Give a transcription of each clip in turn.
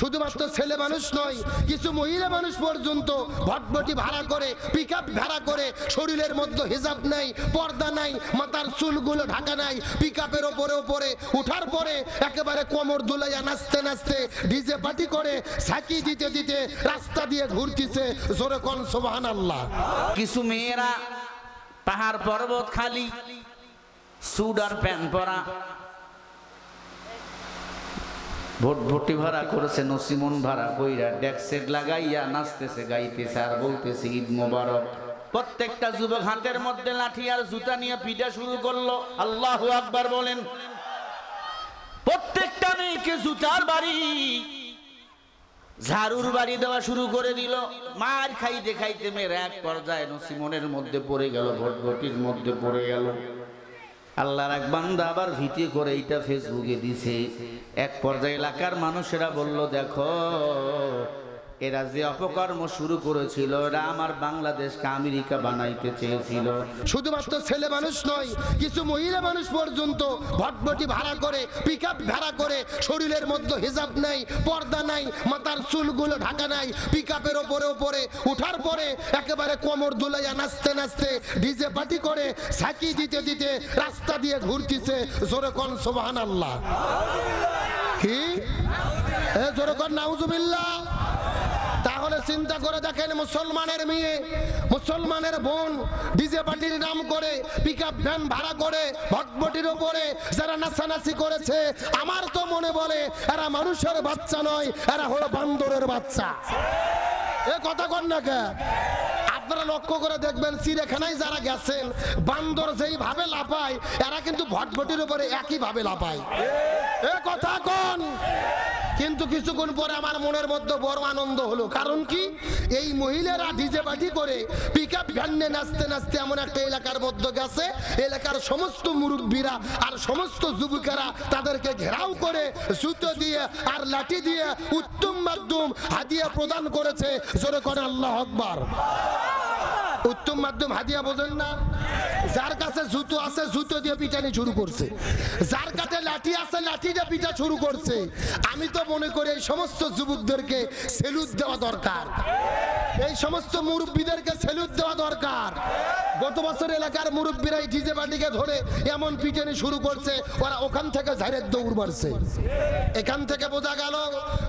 শুধুমাত্র ছেলে মানুষ নয়, কিছু মহিলা মানুষ পর্যন্ত ভটভটি ভাড়া করে পিক ভাড়া করে, শরীরের মধ্যে হিজাব নাই, পর্দা নাই, মাথার চুলগুলো ঢাকা নাই পিক আপের ওপরে ওপরে উঠার পরে একেবারে কোমর দুলাইয়া নাচতে নাচতে ডিজে পার্টি করে সাকি দিতে দিতে রাস্তা দিয়ে ঘুরতিছে, জোরে কন সোবাহান আল্লাহ কিছু মেয়েরা পাহাড় পর্বত খালি সুট আর পরা ভোট ভর্তি ভাড়া করেছে নসিমন ভাড়া কইরা, ডেক সেট লাগাইয়া নাচতেছে, গাইতেছে আর বলতেছে, ঈদ মোবারক। প্রত্যেকটা যুবক হাতের মধ্যে লাঠি আর জুতা নিয়ে পিঠা শুরু করল। আল্লাহ আকবার বলেন, প্রত্যেকটা মেয়েকে জুতার বাড়ি, ঝাড়ুর বাড়ি দেওয়া শুরু করে দিল। মার খাইতে খাইতে মেয়ের এক পর্যায়ে নসিমনের মধ্যে পড়ে গেল ভটভটির মধ্যে পড়ে গেল। আল্লাহর এক বান্দা আবার ভিডিও করে এইটা ফেসবুকে দিছে। এক পর্যায়ে এলাকার মানুষেরা বলল, দেখো এরা যে অপকর্ম শুরু করেছিল, এরা আমার বাংলাদেশকে আমেরিকা বানাইতে চেয়েছিল। শুধুমাত্র ছেলে মানুষ নয়, কিছু মহিলা মানুষ পর্যন্ত ভটভটি ভাড়া করে পিক ভাড়া করে, শরীরের মধ্যে হিজাব নাই, পর্দা নাই, মাথার চুলগুলো ঢাকা নাই পিক আপের ওপরে ওপরে উঠার পরে একেবারে কোমর দুলাইয়া নাচতে নাচতে ডিজে পার্টি করে সাকি দিতে দিতে রাস্তা দিয়ে ঘুরতিছে, জোরে কোন সোবাহান আল্লাহ কি? এ জোরে কোন, নাউজুবিল্লাহ। তাহলে চিন্তা করে দেখেন মুসলমানের মেয়ে, মুসলমানের বোন ডিজে পার্টির নাম করে পিক আপ ভ্যান ভাড়া করে, ভটভটির ওপরে যারা নাচানাচি করেছে, আমার তো মনে বলে এরা মানুষের বাচ্চা নয়, এরা হলো বান্দরের বাচ্চা। এ কথা কন না কে? আপনারা লক্ষ্য করে দেখবেন চিড়িয়াখানায় যারা গেছেন, বান্দর যেই ভাবে লাপায় এরা কিন্তু ভটভটির উপরে একই ভাবে লাপায় এ কথা কোন। কিন্তু কিছুক্ষণ পরে আমার মনের মধ্যে বড় আনন্দ হলো। কারণ কি? এই মহিলারা ডিজে পার্টি করে পিক আপ ভ্যানে নাচতে নাচতে এমন একটা এলাকার মধ্যে গেছে। এলাকার সমস্ত মুরব্বীরা আর সমস্ত যুবকেরা তাদেরকে ঘেরাও করে, জুতো দিয়ে আর লাঠি দিয়ে উত্তম মাধ্যম হাদিয়া প্রদান করেছে। জোরে করে আল্লাহ আকবার। উত্তম মাধ্যম হাদিয়া বোঝেন না? যার কাছে জুতো আছে, জুতো দিয়ে পিটানি শুরু করছে। যার কাছে লাঠি আছে, লাঠি দিয়ে পিটা শুরু করছে। আমি তো মনে করি এই সমস্ত যুবকদেরকে সেলুট দেওয়া দরকার। এই সমস্ত মুরব্বীদেরকে সেলুট দেওয়া দরকার। গত বছর এলাকার মুরব্বীরা এই ডিজে পার্টিকে ধরে এমন পিটানি শুরু করছে, ওরা ওখান থেকে ঝাড়ের দৌড় মারছে। এখান থেকে বোঝা গেল,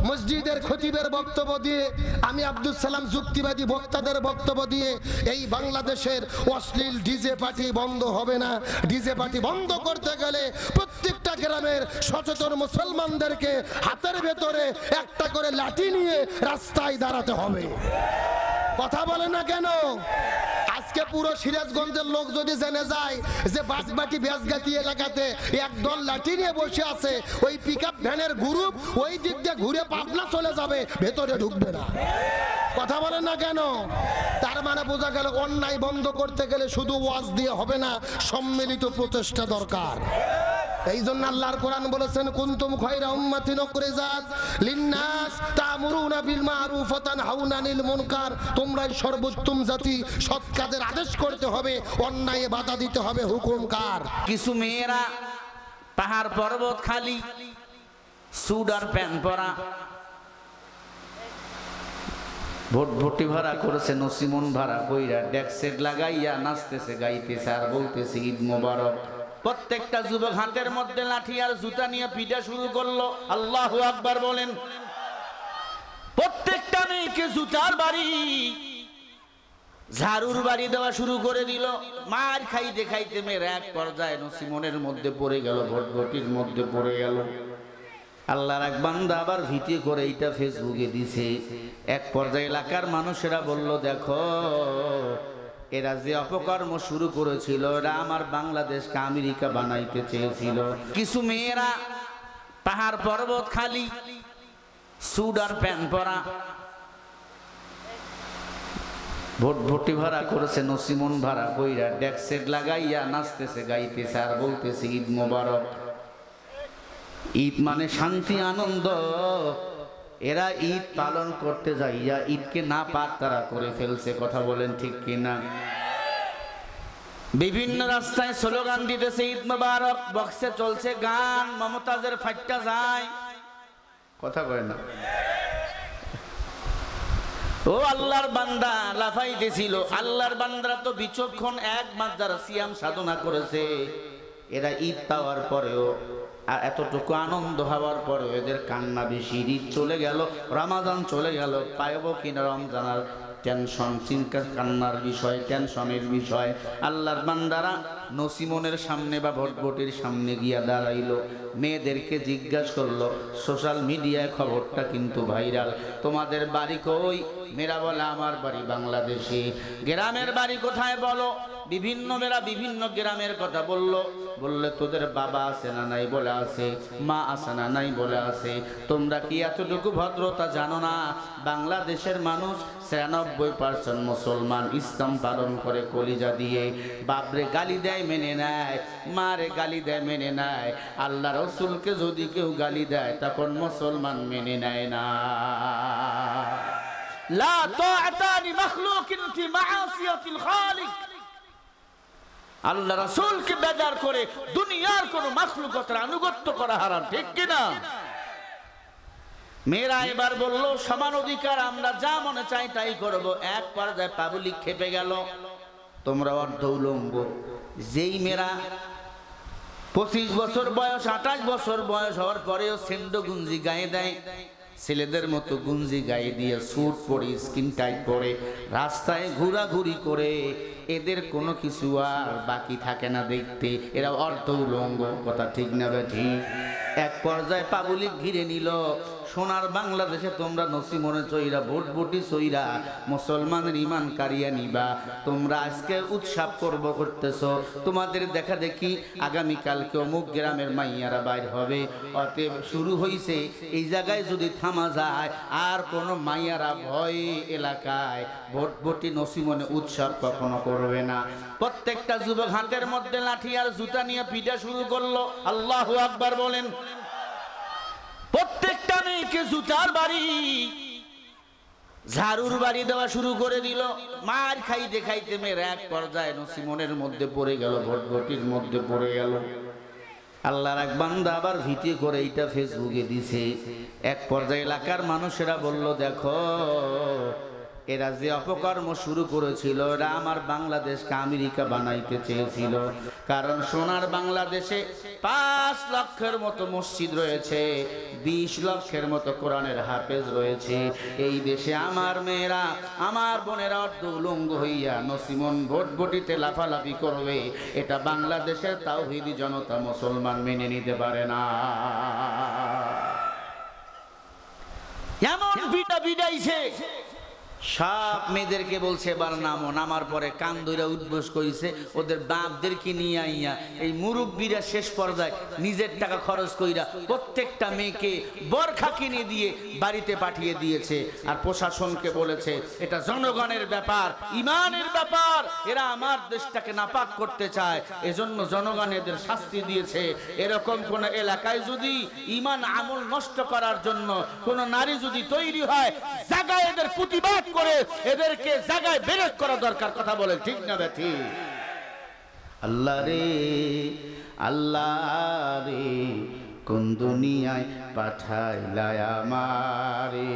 মসজিদের খতিবের বক্তব্য দিয়ে, আমি আব্দুল সালাম যুক্তিবাদী বক্তাদের বক্তব্য দিয়ে এই বাংলাদেশের অশ্লীল ডিজে পার্টি বন্ধ হবে না। ডিজে পার্টি বন্ধ করতে গেলে প্রত্যেকটা গ্রামের সচেতন মুসলমানদেরকে হাতের ভেতরে একটা করে লাঠি নিয়ে রাস্তায় দাঁড়াতে হবে। কথা বলে না কেন? আজকে পুরো সিরাজগঞ্জের লোক যদি জেনে যায় যে বাসবাটি বেসগাতি এলাকাতে একদল লাঠি নিয়ে বসে আছে, ওই পিক আপ ভ্যানের গ্রুপ ওই দিক দিয়ে ঘুরে পাবনা চলে যাবে, ভেতরে ঢুকবে না। কথা বলেন না কেন? তার মানে বোঝা গেল অন্যায় বন্ধ করতে গেলে শুধু ওয়াজ দিয়ে হবে না, সম্মিলিত প্রচেষ্টা দরকার। এই জন্য আল্লাহর কোরআন বলেছেন, কুনতুম খয়রা উম্মাতিন উখরিজাত লিন্নাস তা'মুরুনা বিল মারুফ ওয়া তানহাউনা আনিল মুনকার। তোমরাই সর্বোত্তম জাতি, সৎ কাজের আদেশ করতে হবে, অন্যায়ে বাধা দিতে হবে, হুকুম কার? কিছু মেয়েরা পাহাড় পর্বত খালি, সুট আর প্যান্ট পরা ভোট ভর্তি ভাড়া করেছে নসিমন ভাড়া কইরা, ডেক সেট লাগাইয়া নাচতেছে, গাইতেছে আর বলতেছে, ঈদ মোবারক। প্রত্যেকটা যুবক হাতের মধ্যে লাঠি আর জুতা নিয়ে পিটা শুরু করল। আল্লাহ আকবার বলেন, প্রত্যেকটা মেয়েকে জুতার বাড়ি, ঝাড়ুর বাড়ি দেওয়া শুরু করে দিল। মার খাইতে খাইতে মেয়ের এক পর্যায়ে নসিমনের মধ্যে পড়ে গেল ভটভটির মধ্যে পড়ে গেল। আল্লাহর এক বান্দা আবার ভিডিও করে এইটা ফেসবুকে দিছে। এক পর্যায়ে এলাকার মানুষেরা বলল, দেখো, এরা যে অপকর্ম শুরু করেছিল, এরা আমার বাংলাদেশকে আমেরিকা বানাইতে চেয়েছিল। কিছু মেয়েরা পাহাড় পর্বত খালি, সুট আর প্যান্ট পরা। ভোট ভর্তি ভাড়া করেছে, নসিমন ভাড়া কইরা ডেক সেট লাগাইয়া নাচতেছে, গাইতেছে আর বলতেছে, ঈদ মোবারক। ঈদ মানে শান্তি, আনন্দ। এরা ঈদ পালন করতে যাইয়া ঈদকে না পাক তারা করে ফেলছে, কথা বলেন ঠিক কিনা? বিভিন্ন রাস্তায় স্লোগান দিতেছে, ঈদ মোবারক বক্সে চলছে গান, মমতাজের ফাইটটা যায়। কথা কয় না? ও আল্লাহর বান্দা, লাফাইতেছিল। আল্লাহর বান্দারা তো বিচক্ষণ এক যারা সিয়াম সাধনা করেছে। এরা ঈদ পাওয়ার পরেও আর এতটুকু আনন্দ হওয়ার পরেও এদের কান্না বেশি, ঈদ চলে গেল রামাজান চলে গেল, পাইব কিনা রমজানার টেনশন চিন্তা কান্নার বিষয়, টেনশনের বিষয়। আল্লাহর বান্দারা নসিমনের সামনে বা ভটভটির সামনে গিয়া দাঁড়াইলো। মেয়েদেরকে জিজ্ঞাসা করল, সোশ্যাল মিডিয়ায় খবরটা কিন্তু ভাইরাল। তোমাদের বাড়ি কই? মেয়েরা বলে, আমার বাড়ি বাংলাদেশে। গ্রামের বাড়ি কোথায় বলো? বিভিন্ন মেয়েরা বিভিন্ন গ্রামের কথা বলল। বললে, তোদের বাবা আছে না নাই? বলে, আছে। মা আছে না নাই? বলে, আছে। তোমরা কি এতটুকু ভদ্রতা জানো না? বাংলাদেশের মানুষ ছিয়ানব্বই পার্সেন্ট মুসলমান ইসলাম পালন করে কলিজা দিয়ে। বাপরে গালি দেয় মেনে নেয়, মারে গালি দেয়, মেনে নেয়। আল্লাহ রসুলকে যদি কেউ গালি দেয়, তখন মুসলমান মেনে নেয় না। আল্লাহ বেজার করে দুনিয়ার কোন আনুগত্য করা হারাম, ঠিক মেয়েরা এবার বলল, সমান অধিকার, আমরা যা মনে চাই তাই করব। এক পর্যায়ে পাবলিক খেপে গেল। তোমরা অর্ধ উলঙ্গ। যেই মেয়েরা পঁচিশ বছর বয়স, আঠাশ বছর বয়স হওয়ার পরেও সেন্ড গুঞ্জি গায়ে দেয়, ছেলেদের মতো গুঞ্জি গায়ে দিয়ে স্যুট পরে স্কিন টাইট পরে রাস্তায় ঘোরাঘুরি করে এদের কোনো কিছু আর বাকি থাকে না দেখতে। এরা অর্ধ উলঙ্গ, কথা ঠিক না বে ঠিক। এক পর্যায়ে পাবলিক ঘিরে নিল, সোনার বাংলাদেশে তোমরা নসি মনে চইরা, ভোট ভোটি চইরা মুসলমানের ইমান কারিয়া নিবা। তোমরা আজকে উৎসব করব করতেছ, তোমাদের দেখা দেখি আগামীকালকে অমুক গ্রামের মাইয়ারা বাইর হবে। অতএব শুরু হইছে এই জায়গায় যদি থামা যায়, আর কোনো মাইয়ারা ভয় এলাকায় ভোট ভোটি নসিমনে উৎসব কখনো করবে না। প্রত্যেকটা যুবক হাতের মধ্যে লাঠি আর জুতা নিয়ে পিটা শুরু করল। আল্লাহু আকবার বলেন, প্রত্যেকটা মেয়েকে জুতার বাড়ি, ঝাড়ুর বাড়ি দেওয়া শুরু করে দিল। মার খাইতে খাইতে মেয়ের এক পর্যায়ে নসিমনের মধ্যে পড়ে গেল, ভটভটির মধ্যে পড়ে গেল। আল্লাহর এক বান্দা আবার ভিডিও করে এইটা ফেসবুকে দিছে। এক পর্যায়ে এলাকার মানুষেরা বলল, দেখো এরা যে অপকর্ম শুরু করেছিল, এরা আমার বাংলাদেশকে আমেরিকা বানাইতে চেয়েছিল। কারণ সোনার বাংলাদেশে পাঁচ লক্ষের মতো মসজিদ রয়েছে, বিশ লক্ষের মতো কোরআনের হাফেজ রয়েছে। এই দেশে আমার মেয়েরা, আমার বোনেরা অর্ধ উলঙ্গ হইয়া নসিমন ভোট ভোটিতে লাফালাফি করবে। এটা বাংলাদেশের তাও তাওহিদি জনতা মুসলমান মেনে নিতে পারে না। এমন বিটা বিডাইছে সব মেয়েদেরকে বলছে, এবার নামো। নামার পরে কান ধইরা উদ্বোস করেছে ওদের বাপদেরকে নিয়ে আইয়া এই মুরব্বীরা শেষ পর্যায়ে নিজের টাকা খরচ কইরা প্রত্যেকটা মেয়েকে বরখা কিনে দিয়ে বাড়িতে পাঠিয়ে দিয়েছে। আর প্রশাসনকে বলেছে, এটা জনগণের ব্যাপার, ইমানের ব্যাপার। এরা আমার দেশটাকে নাপাক করতে চায়, এজন্য জনগণ এদের শাস্তি দিয়েছে। এরকম কোন এলাকায় যদি ইমান আমল নষ্ট করার জন্য কোন নারী যদি তৈরি হয় জায়গায় এদের প্রতিবাদ করে এদেরকে জায়গায় বেরেক করা দরকার কথা বলে ঠিক না ব্যাঠি আল্লাহ রে আল্লাহ রে, কোন দুনিয়ায় পাঠাইলায় আমারে?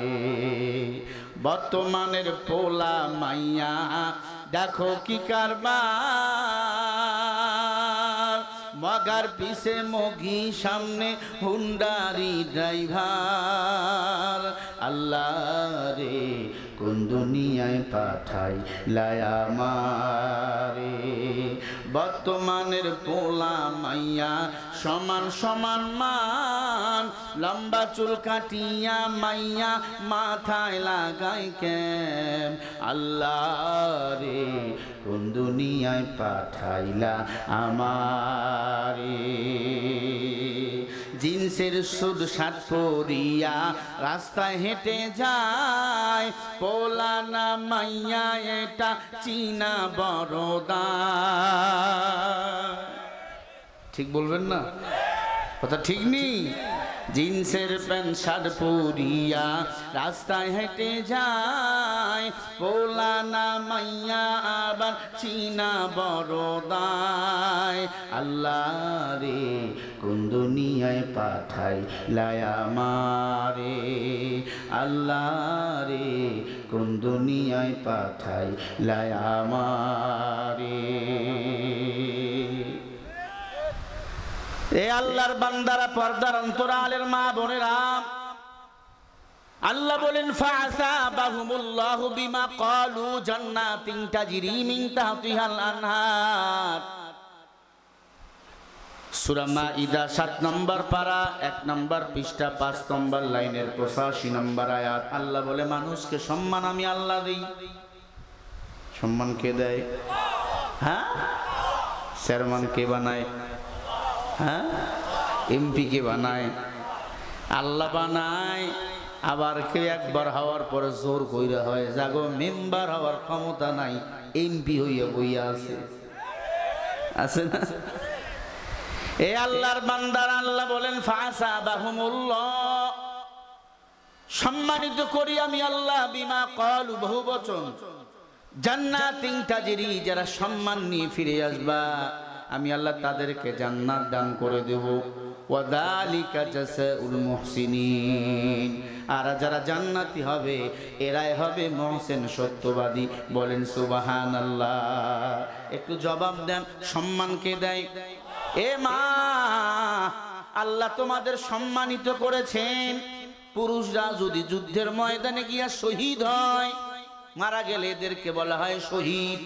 বর্তমানের পোলা মাইয়া, দেখো কি কারবার। মগার পিছে মগি সামনে হুন্ডারি ড্রাইভার। আল্লাহ রে কোন দুনিয়ায় পাঠাই লায়ামারে বর্তমানের পোলা মাইয়া সমান সমান মান, লম্বা চুল কাটিয়া মাইয়া মাথায় লাগাই কেম? আল্লাহ রে কোন দুনিয়ায় পাঠাইলা আমারে? জিন্সের সুদ শার্ট পরিয়া, রাস্তায় হেঁটে যায়। পোলা না মাইয়া, এটা চীনা বড়দা ঠিক বলবেন না? কথা ঠিক নেই? জিন্সের প্যান্ট শার্ট পরিয়া, রাস্তায় হেঁটে যায়। পোলা না মাইয়া, আবার চীনা বড়দায় আল্লাহ রে কোন দুনিয়ায় পাঠাই লায়া মারে আল্লাহ রে। কোন দুনিয়ায় পাঠাই লায়া মারে এ আল্লাহর বান্দারা, পর্দার অন্তরালের মা বোনেরা, আল্লাহ বলেন ফাসাবাহুমুল্লাহু বিমা ক্বালু জান্নাতিন তাজরি মিন তাহতিহাল আনহার। সূরা মাইদা 7 নম্বর পারা 1 নম্বর পৃষ্ঠা 5 নম্বর লাইনের 85 নম্বর আয়াত। আল্লাহ বলে, মানুষকে সম্মান আমি আল্লাহ দেই। সম্মান কে দেয়? হ্যাঁ? চেয়ারম্যান কে বানায়? হ্যাঁ? এমপি কে বানায়? আল্লাহ বানায়, আবার কেউ একবার হওয়ার পরে জোর কইরা হয়, জাগো, মেম্বার হওয়ার ক্ষমতা নাই, এমপি হইয়া বইয়া আছে। আছে না? এ আল্লাহর বান্দার আল্লাহ বলেন ফাসা বাহুমুল্লাহ সম্মানিত করি আমি আল্লাহ, বিমা কলু বহু বচন। জান্নাতিন তাজরি, যারা সম্মান নিয়ে ফিরে আসবা, আমি আল্লাহ তাদেরকে জান্নাত দান করে দেব। ওয়াদালিকা জাসাউল মুহসিনিন। আর যারা জান্নাতি হবে, এরাই হবে মহসেন সত্যবাদী। বলেন, সুবহানাল্লাহ। একটু জবাব দেন সম্মানকে দেয়? এ মা, আল্লাহ তোমাদের সম্মানিত করেছেন। পুরুষরা যদি যুদ্ধের ময়দানে গিয়া শহীদ হয়, মারা গেলে এদেরকে বলা হয় শহীদ।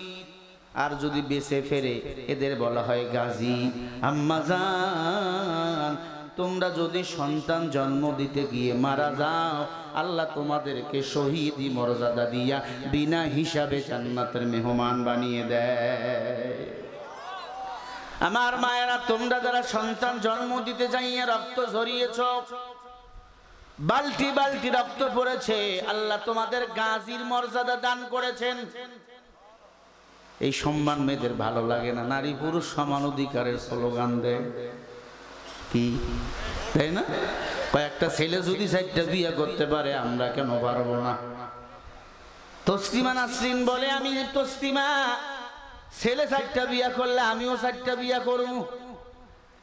আর যদি বেঁচে ফেরে, এদের বলা হয় গাজী। আম্মাজান তোমরা যদি সন্তান জন্ম দিতে গিয়ে মারা যাও, আল্লাহ তোমাদেরকে শহীদি মর্যাদা দিয়া বিনা হিসাবে জান্নাতের মেহমান বানিয়ে দেয়। আমার মায়েরা, তোমরা যারা সন্তান জন্ম দিতে যাইয়া রক্ত ঝরিয়েছ বালতি বালতি রক্ত পড়েছে, আল্লাহ তোমাদের গাজীর মর্যাদা দান করেছেন। এই সম্মান মেয়েদের ভালো লাগে না, নারী পুরুষ সমান অধিকারের স্লোগান দেয়। কি? তাই না? কয়েকটা ছেলে যদি চারটা বিয়ে করতে পারে, আমরা কেন পারব না? তসলিমা নাসরিন বলে, আমি তসলিমা ছেলে চারটা বিয়া করলে আমিও চারটা বিয়া করব।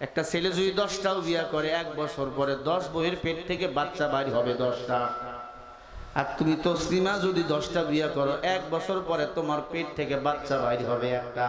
একটা ছেলে যদি দশটাও বিয়া করে, এক বছর পরে দশ বইয়ের পেট থেকে বাচ্চা বাড়ি হবে দশটা। আর তুমি তসলিমা যদি দশটা বিয়া করো, এক বছর পরে তোমার পেট থেকে বাচ্চা বাইর হবে একটা।